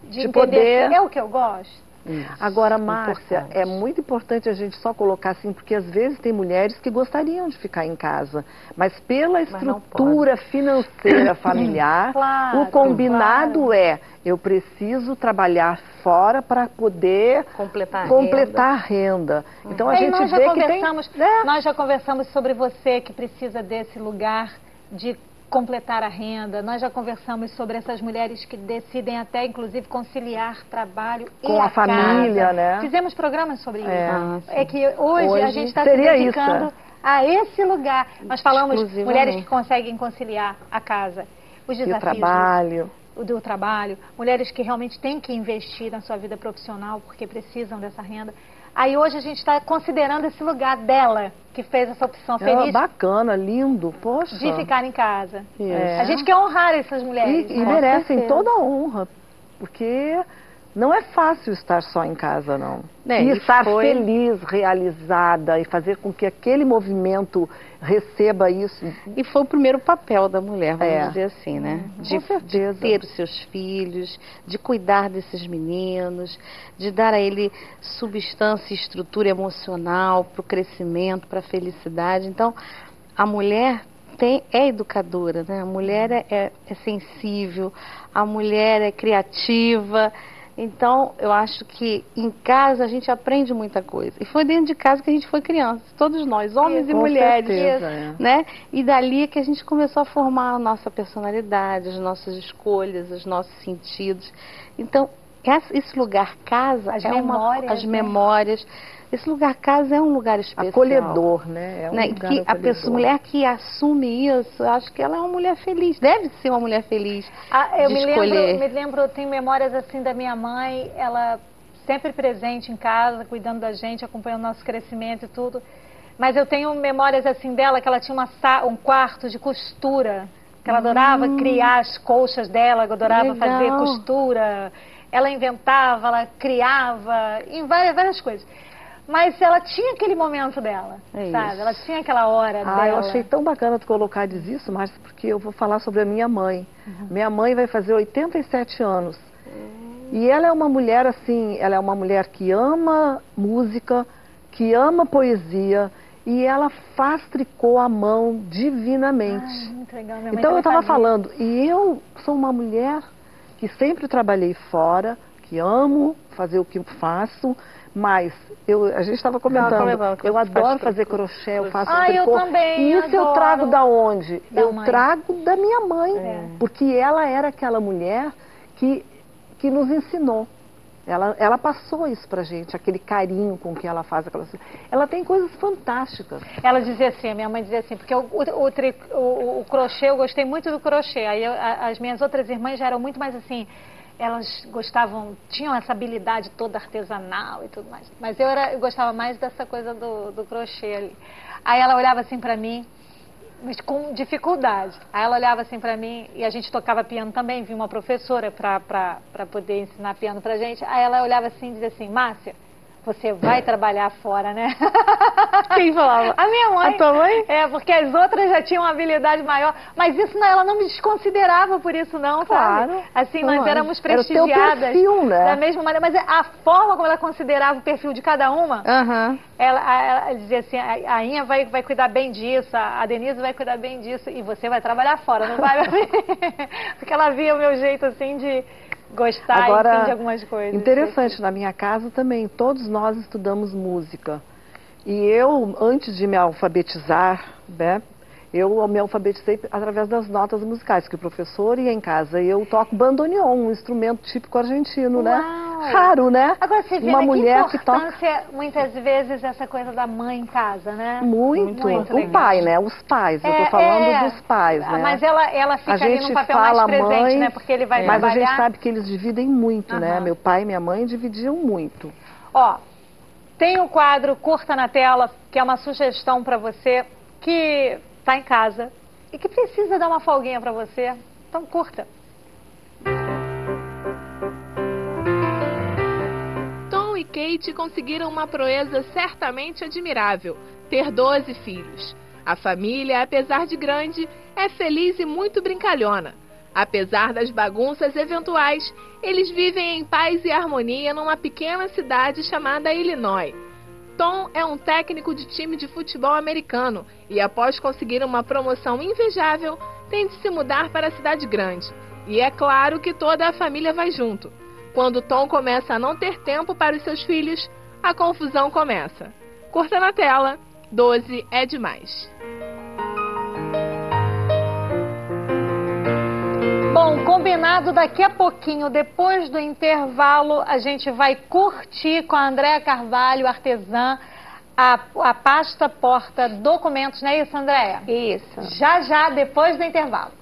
de, De entender poder. é o que eu gosto. Agora, Márcia, Importante. é muito importante a gente só colocar assim, porque às vezes tem mulheres que gostariam de ficar em casa, mas pela estrutura financeira familiar, Claro, o combinado claro. é: eu preciso trabalhar fora para poder Completar a completar a renda. Então a É, gente nós vê que tem. né? nós já conversamos sobre você que precisa desse lugar de completar a renda. Nós já conversamos sobre essas mulheres que decidem até, inclusive, conciliar trabalho e Com a família, casa. né? Fizemos programas sobre É. isso. Sim. É que hoje, a Hoje gente está se isso, dedicando é. a esse lugar. Nós falamos mulheres que conseguem conciliar a casa, os E o desafios trabalho. o do trabalho, mulheres que realmente têm que investir na sua vida profissional porque precisam dessa renda. Aí hoje a gente está considerando esse lugar dela, que fez essa opção É, feliz bacana, lindo, poxa. de ficar em casa. É. A gente quer honrar essas mulheres. E, e merecem certeza. toda a honra, porque não é fácil estar só em casa, não. É, e e estar foi- feliz, realizada e fazer com que aquele movimento receba isso. E foi o primeiro papel da mulher, vamos É. dizer assim, né? Com De, de ter os seus filhos, de cuidar desses meninos, de dar a ele substância e estrutura emocional para o crescimento, para a felicidade. Então, a mulher tem, é educadora, né? A mulher é, é- é sensível, a mulher é criativa. Então, eu acho que em casa a gente aprende muita coisa. E foi dentro de casa que a gente foi criança, todos nós, homens e Com mulheres. certeza, é. Né? E dali é que a gente começou a formar a nossa personalidade, as nossas escolhas, os nossos sentidos. Então, esse lugar casa As é uma, memórias, as né? memórias. Esse lugar casa é um lugar especial. Acolhedor, né? É um né? lugar que a acolhedor. pessoa, mulher que assume isso, eu acho que ela é uma mulher feliz. Deve ser uma mulher feliz. Ah, eu de me escolher. lembro, me lembro, eu tenho memórias assim da minha mãe, ela sempre presente em casa, cuidando da gente, acompanhando nosso crescimento e tudo. Mas eu tenho memórias assim dela que ela tinha uma sa- um quarto de costura, que ela adorava criar as colchas dela, que adorava Hum. Legal. fazer costura. Ela inventava, ela criava, em várias, várias coisas. Mas ela tinha aquele momento dela, É sabe? isso. Ela tinha aquela hora Ah, dela. eu achei tão bacana tu colocares isso, Márcia, porque eu vou falar sobre a minha mãe. Minha mãe vai fazer 87 anos. E ela é uma mulher assim, ela é uma mulher que ama música, que ama poesia e ela faz tricô à mão divinamente. Ai, muito legal. Minha mãe Então eu estava falando, e eu sou uma mulher que sempre trabalhei fora, que amo fazer o que eu faço, mas eu, a gente estava comentando, eu faz adoro fazer crochê, eu faço Ah, eu tricô. também, E isso eu adoro. trago da onde? Da eu mãe. trago da minha mãe, É. porque ela era aquela mulher que, que nos ensinou. Ela, ela passou isso pra gente, aquele carinho com que ela faz aquelas Ela tem coisas fantásticas. Ela dizia assim, a minha mãe dizia assim, porque o, o, o tri- o- o crochê, eu gostei muito do crochê. Aí eu- a- as minhas outras irmãs já eram muito mais assim, elas gostavam, tinham essa habilidade toda artesanal e tudo mais. Mas eu, era, eu gostava mais dessa coisa do, do crochê ali. Aí ela olhava assim pra mim, mas com dificuldade. Aí ela olhava assim pra mim e a gente tocava piano também, vinha uma professora pra poder ensinar piano pra gente. Aí ela olhava assim e dizia assim, Márcia, você vai trabalhar fora, né? Quem falava? A minha mãe. A tua mãe? É, porque as outras já tinham uma habilidade maior. Mas isso não, ela não me desconsiderava por isso, não, Claro. sabe? Assim, nós éramos Era o teu prestigiadas. perfil, né? Da mesma maneira. Mas a forma como ela considerava o perfil de cada uma, Aham. ela, ela- dizia assim, a, Inha vai, vai cuidar bem disso, a Denise vai cuidar bem disso, e você vai trabalhar fora, não vai? porque ela via o meu jeito, assim, de gostar, Agora, enfim, de algumas coisas. Interessante, na minha casa também, todos nós estudamos música. E eu, antes de me alfabetizar, né, eu me alfabetizei através das notas musicais, que o professor ia em casa e eu toco bandoneon, um instrumento típico argentino, né? Uau! Raro, né? Agora você vê Uma né, mulher que que toca muitas vezes, essa coisa da mãe em casa, né? muito. Muito o legal. pai, né? Os pais, eu É, tô falando é. dos pais, né? Mas ela, ela fica a ali gente num papel fala mais presente, mãe, né? Porque ele vai mas a trabalhar. gente sabe que eles dividem muito, né? Meu pai e minha mãe dividiam muito. Ó, tem o quadro Curta na Tela, que é uma sugestão para você que está em casa e que precisa dar uma folguinha para você. Então curta. Tom e Kate conseguiram uma proeza certamente admirável: ter 12 filhos. A família, apesar de grande, é feliz e muito brincalhona. Apesar das bagunças eventuais, eles vivem em paz e harmonia numa pequena cidade chamada Illinois. Tom é um técnico de time de futebol americano e, após conseguir uma promoção invejável, tem de se mudar para a cidade grande. E é claro que toda a família vai junto. Quando Tom começa a não ter tempo para os seus filhos, a confusão começa. Curta na tela, 12 é demais. Bom, combinado, daqui a pouquinho, depois do intervalo, a gente vai curtir com a Andréa Carvalho, artesã, a, a pasta porta documentos, não é isso, Andréa? Isso. Já, já, depois do intervalo.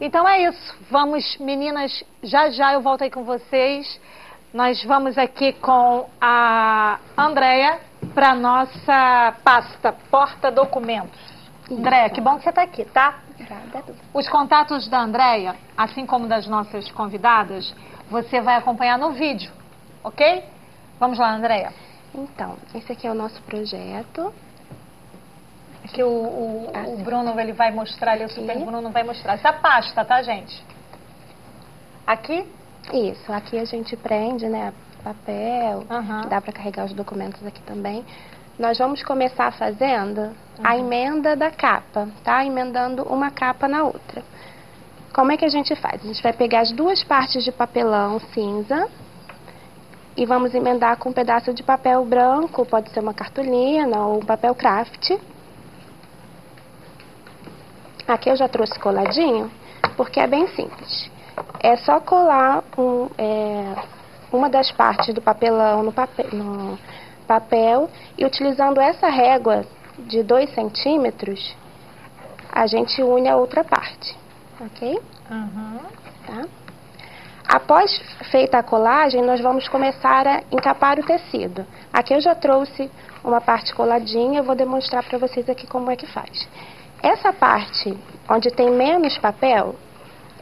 Então é isso. Vamos, meninas, já já eu volto aí com vocês. Nós vamos aqui com a Andréia para nossa pasta Porta Documentos. Andréia, que bom que você está aqui, tá? Obrigada. Os contatos da Andréia, assim como das nossas convidadas, você vai acompanhar no vídeo, ok? Vamos lá, Andréia. Então, esse aqui é o nosso projeto. Que o, o, o Bruno ele vai mostrar ali, o Super. Bruno vai mostrar. Essa pasta, tá, gente? Aqui? Isso, aqui a gente prende, né, papel, Aham. dá para carregar os documentos aqui também. nós vamos começar fazendo a emenda da capa, tá? Emendando uma capa na outra. Como é que a gente faz? A gente vai pegar as duas partes de papelão cinza e vamos emendar com um pedaço de papel branco, pode ser uma cartolina ou um papel craft. Aqui eu já trouxe coladinho, porque é bem simples. É só colar um, é, uma das partes do papelão no papel, no papel e utilizando essa régua de 2 centímetros, a gente une a outra parte, ok? Uhum. Tá? Após feita a colagem, nós vamos começar a encapar o tecido. Aqui eu já trouxe uma parte coladinha, eu vou demonstrar para vocês aqui como é que faz. Essa parte onde tem menos papel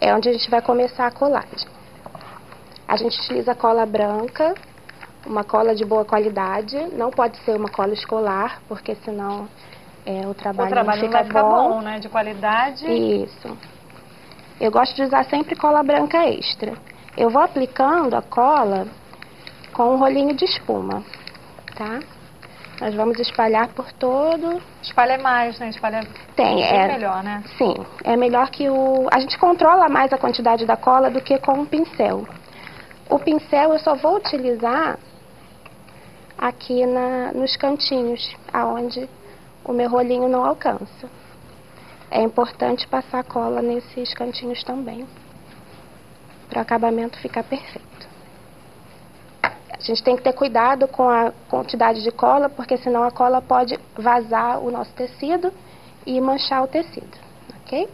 é onde a gente vai começar a colagem. A gente utiliza cola branca, uma cola de boa qualidade, não pode ser uma cola escolar, porque senão é, o trabalho, o trabalho não fica vai ficar bom. bom, né? De qualidade. Isso. Eu gosto de usar sempre cola branca extra. Eu vou aplicando a cola com um rolinho de espuma, tá? Nós vamos espalhar por todo. Espalha mais, né? Espalha Tem, bem é. melhor, né? Sim, é melhor que o. A gente controla mais a quantidade da cola do que com um pincel. O pincel eu só vou utilizar aqui na, nos cantinhos, aonde o meu rolinho não alcança. É importante passar cola nesses cantinhos também, para o acabamento ficar perfeito. A gente tem que ter cuidado com a quantidade de cola, porque senão a cola pode vazar o nosso tecido e manchar o tecido, ok?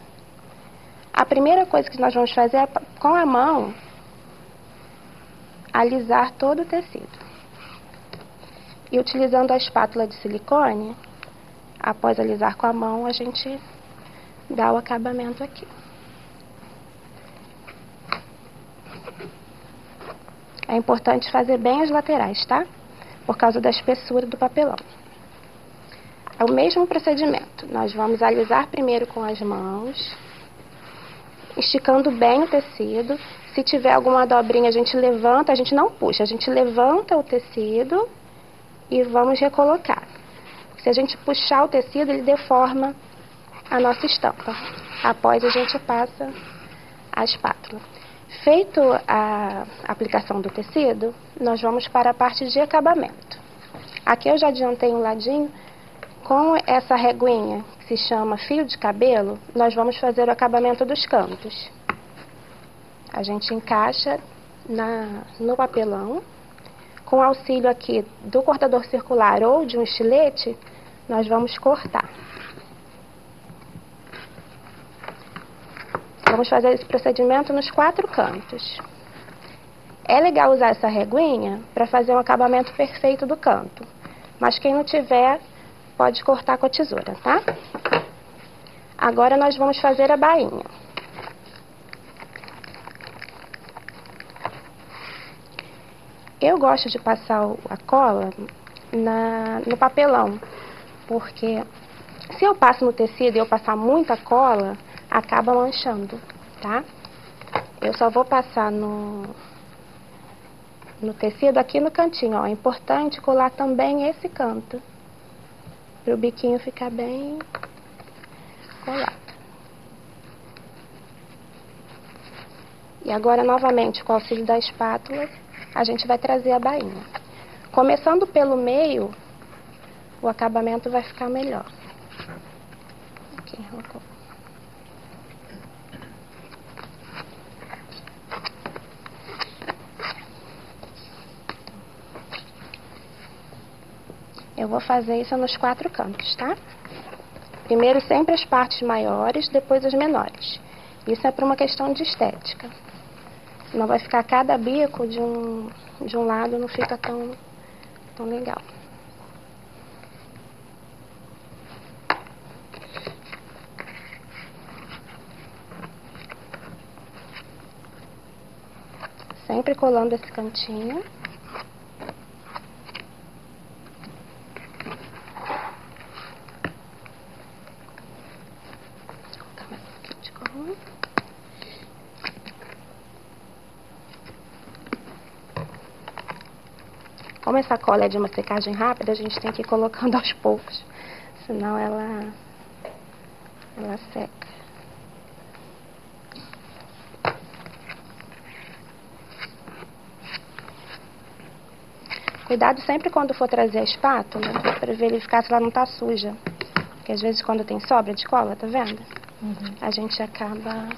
A primeira coisa que nós vamos fazer é, com a mão, alisar todo o tecido. E utilizando a espátula de silicone, após alisar com a mão, a gente dá o acabamento aqui. É importante fazer bem as laterais, tá? Por causa da espessura do papelão. É o mesmo procedimento. Nós vamos alisar primeiro com as mãos, esticando bem o tecido. Se tiver alguma dobrinha, a gente levanta, a gente não puxa, a gente levanta o tecido e vamos recolocar. Se a gente puxar o tecido, ele deforma a nossa estampa. Após a gente passa a espátula. Feito a aplicação do tecido, nós vamos para a parte de acabamento. Aqui eu já adiantei um ladinho. Com essa reguinha, que se chama fio de cabelo, nós vamos fazer o acabamento dos cantos. A gente encaixa na, no papelão. Com auxílio aqui do cortador circular ou de um estilete, nós vamos cortar. Vamos fazer esse procedimento nos quatro cantos. É legal usar essa reguinha para fazer um acabamento perfeito do canto. Mas quem não tiver, pode cortar com a tesoura, tá? Agora nós vamos fazer a bainha. Eu gosto de passar a cola na, no papelão, porque se eu passo no tecido e eu passar muita cola, acaba manchando, tá? Eu só vou passar no, no tecido aqui no cantinho, ó. É importante colar também esse canto, para o biquinho ficar bem colado. E agora, novamente, com o auxílio da espátula, a gente vai trazer a bainha. Começando pelo meio, o acabamento vai ficar melhor. Aqui, arrancou. Eu vou fazer isso nos quatro cantos, tá? Primeiro sempre as partes maiores, depois as menores. Isso é por uma questão de estética. Senão vai ficar cada bico de um, de um lado, não fica tão, tão legal. Sempre colando esse cantinho. Colocar mais um pouquinho de cola. Como essa cola é de uma secagem rápida, a gente tem que ir colocando aos poucos, senão ela, ela seca. Cuidado sempre quando for trazer a espátula, para verificar se ela não está suja. Porque às vezes quando tem sobra de cola, tá vendo? A gente acaba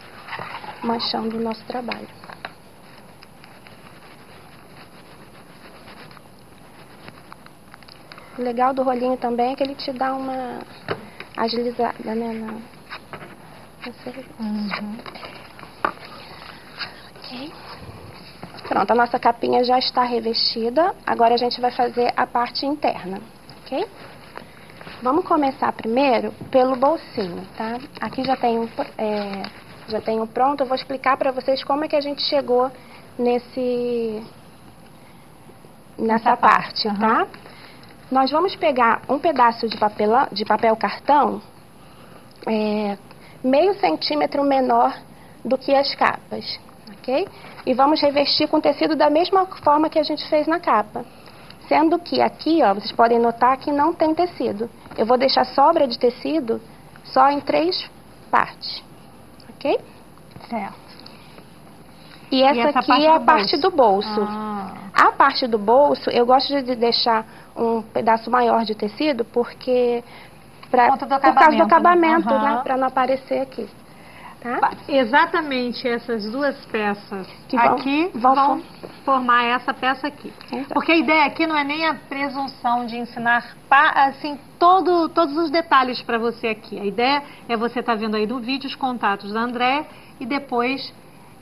manchando o nosso trabalho. O legal do rolinho também é que ele te dá uma agilizada, né? Na... Você... Ok. Pronto, a nossa capinha já está revestida. Agora a gente vai fazer a parte interna, ok? Vamos começar primeiro pelo bolsinho, tá? Aqui já tenho, é, já tenho pronto. Eu vou explicar para vocês como é que a gente chegou nesse nessa parte, tá? Nós vamos pegar um pedaço de, papelão, de papel cartão é, meio centímetro menor do que as capas, ok? E vamos revestir com tecido da mesma forma que a gente fez na capa. Sendo que aqui, ó, vocês podem notar que não tem tecido. Eu vou deixar sobra de tecido só em três partes, ok? Certo. E essa, E essa aqui é a parte do bolso. Ah. Parte do bolso, eu gosto de deixar um pedaço maior de tecido, porque... Pra, Por do por causa do acabamento, acabamento, né? né? Pra não aparecer aqui. Tá? Exatamente essas duas peças Que vão- aqui vão vão, formar essa peça aqui. Exato. Porque a ideia aqui não é nem a presunção de ensinar assim todo, todos os detalhes para você aqui. A ideia é você estar vendo aí no vídeo os contatos da André e depois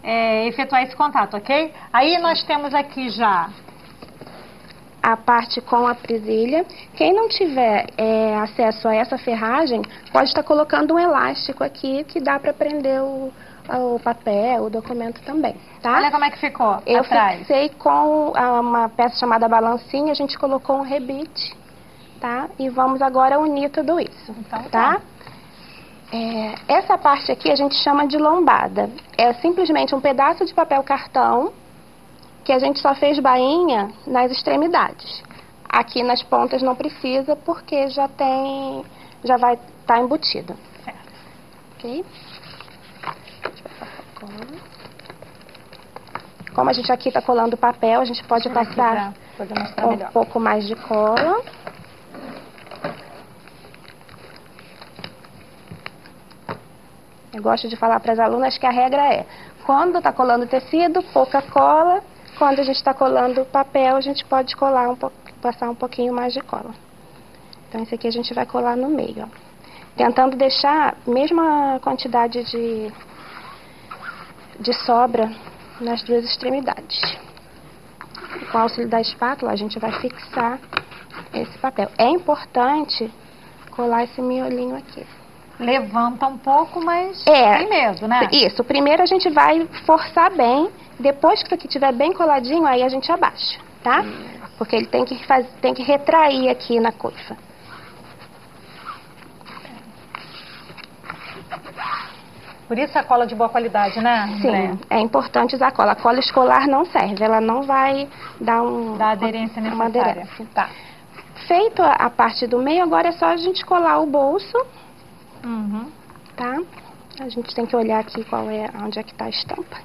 é, efetuar esse contato, ok? Aí nós temos aqui já a parte com a presilha. Quem não tiver é, acesso a essa ferragem, pode estar colocando um elástico aqui que dá para prender o, o papel, o documento também, tá? Olha como é que ficou Eu atrás. fixei com uma peça chamada balancinha, a gente colocou um rebite, tá? E vamos agora unir tudo isso, Então tá? tá. É, essa parte aqui a gente chama de lombada. É simplesmente um pedaço de papel cartão que a gente só fez bainha nas extremidades. Aqui nas pontas não precisa porque já tem, já vai estar embutido. Ok? Eu passar a cola. Como a gente aqui está colando papel, a gente pode passar um melhor. pouco mais de cola. Eu gosto de falar para as alunas que a regra é, quando está colando tecido, pouca cola. Quando a gente está colando papel, a gente pode colar um passar um pouquinho mais de cola. Então, esse aqui a gente vai colar no meio, ó. Tentando deixar a mesma quantidade de, de sobra nas duas extremidades. Com o auxílio da espátula, a gente vai fixar esse papel. É importante colar esse miolinho aqui. Levanta um pouco, mas É. tem medo, né? Isso, primeiro a gente vai forçar bem, depois que isso aqui estiver bem coladinho, aí a gente abaixa, tá? Porque ele tem que, faz, tem que retrair aqui na coifa. Por isso a cola de boa qualidade, né? Sim, é importante usar cola. A cola escolar não serve, ela não vai dar um, Da aderência uma necessária. aderência. Tá. Feito a, a parte do meio, agora é só a gente colar o bolso, Uhum. tá? A gente tem que olhar aqui qual é, onde é que tá a estampa,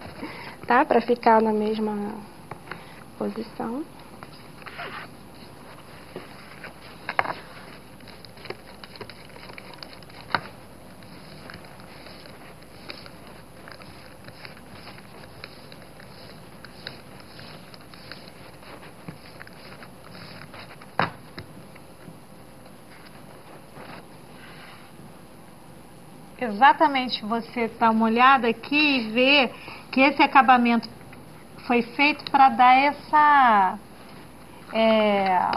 tá? Pra ficar na mesma posição. Exatamente, você dá uma olhada aqui e vê que esse acabamento foi feito para dar essa é,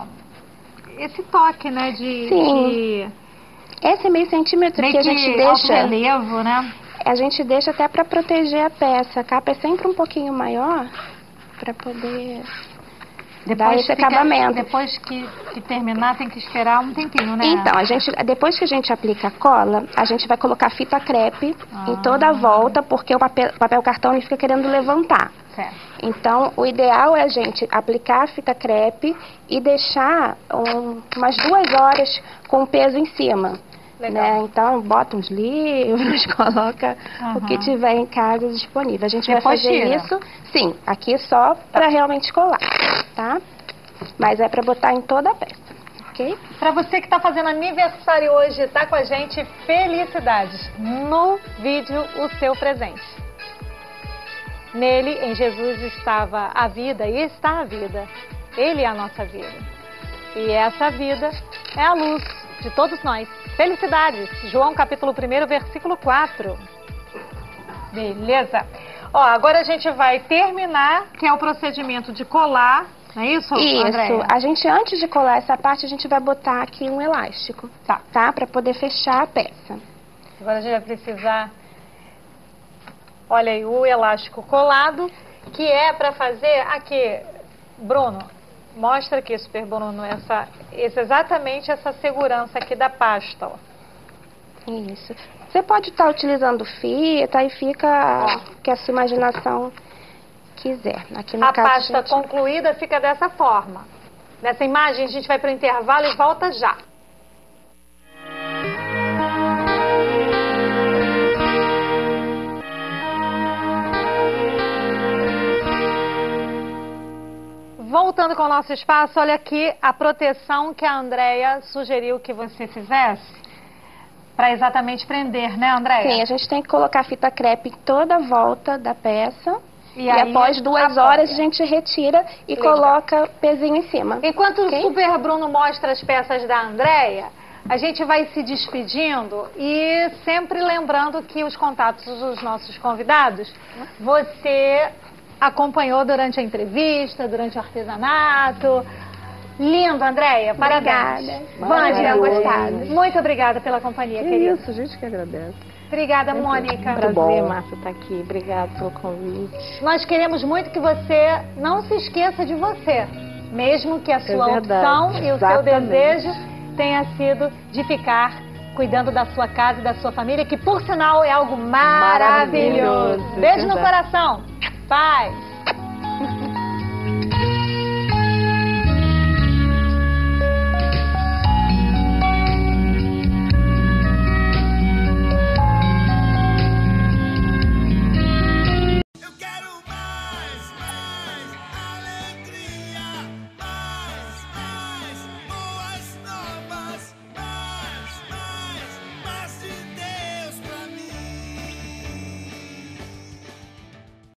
esse toque, né, de, Sim. de Esse meio centímetro meio que a gente que deixa, relevo, né? a gente deixa até para proteger a peça. A capa é sempre um pouquinho maior para poder dar esse acabamento. depois que, que terminar, tem que esperar um tempinho, né? Então, a gente, depois que a gente aplica a cola, a gente vai colocar fita crepe Ah. em toda a volta, porque o papel, papel cartão ele fica querendo levantar. Certo. Então, o ideal é a gente aplicar a fita crepe e deixar um- umas duas horas com o peso em cima. Legal. Né? Então, bota uns livros, coloca o que tiver em casa disponível. A gente Depois vai fazer tira. isso, sim, aqui só para realmente colar, tá? Mas é para botar em toda a peça, ok? Para você que está fazendo aniversário hoje, está com a gente, felicidades. No vídeo, o seu presente. Nele, em Jesus, estava a vida e está a vida. Ele é a nossa vida. E essa vida é a luz de todos nós. Felicidades. João capítulo 1, versículo 4. Beleza. Ó, agora a gente vai terminar, que é o procedimento de colar. Não é isso, Isso. Andréia? A gente, antes de colar essa parte, a gente vai botar aqui um elástico, Tá. tá? Para poder fechar a peça. Agora a gente vai precisar, olha aí, o elástico colado, que é para fazer aqui, Bruno, mostra aqui, Super Bruno, essa, esse, exatamente essa segurança aqui da pasta, ó. Isso. Você pode estar utilizando fita e fica o que a sua imaginação quiser. Aqui no A caso, pasta gente, concluída fica dessa forma. Nessa imagem a gente vai para o intervalo e volta já. Voltando com o nosso espaço, olha aqui a proteção que a Andrea sugeriu que você fizesse para exatamente prender, né, Andrea? Sim, a gente tem que colocar fita crepe em toda a volta da peça. E E, aí, após duas apoia. horas a gente retira e Legal. coloca pezinho em cima. Enquanto Ok? o Super Bruno mostra as peças da Andrea, a gente vai se despedindo e sempre lembrando que os contatos dos nossos convidados você acompanhou durante a entrevista, durante o artesanato. Lindo, Andréia. Parabéns. Obrigada. Maravilhoso. gostado. Muito obrigada pela companhia, Que querida. isso, gente que agradece. Obrigada, Mônica. Muito Prazer, bom. Márcia, estar aqui. Obrigada pelo convite. Nós queremos muito que você não se esqueça de você, mesmo que a sua verdade. opção e o seu desejo tenha sido de ficar cuidando da sua casa e da sua família, que por sinal é algo maravilhoso. Maravilhoso, Beijo no coração. Paz.